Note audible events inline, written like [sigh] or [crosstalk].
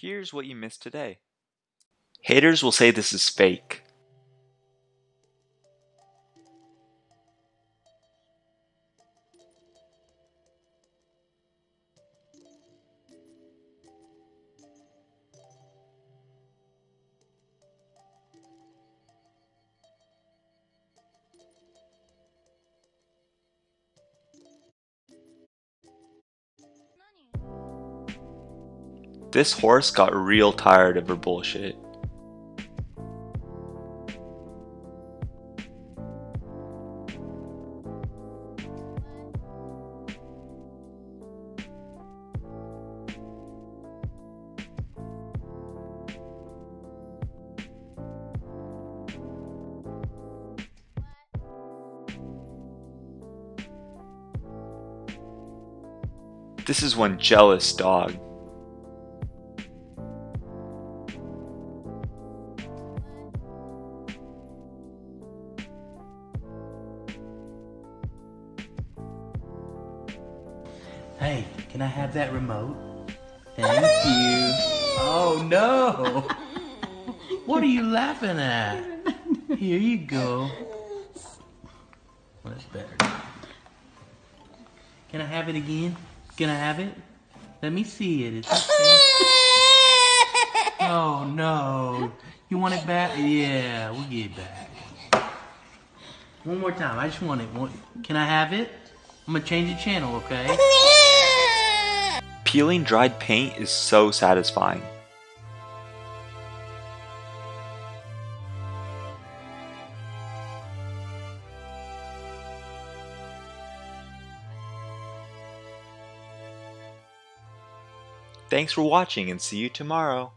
Here's what you missed today. Haters will say this is fake. This horse got real tired of her bullshit. This is one jealous dog. Hey, can I have that remote? Thank you. Oh no! What are you laughing at? Here you go. Well, that's better. Can I have it again? Can I have it? Let me see it. Oh no! You want it back? Yeah, we'll get it back. One more time. I just want it. Can I have it? I'm gonna change the channel, okay? [laughs] Peeling dried paint is so satisfying. Thanks for watching and see you tomorrow.